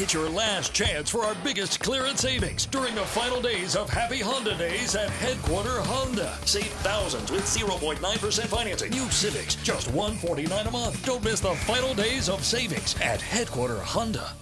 It's your last chance for our biggest clearance savings during the final days of Happy Honda Days at Headquarter Honda. Save thousands with 0.9% financing. New Civics, just $149 a month. Don't miss the final days of savings at Headquarter Honda.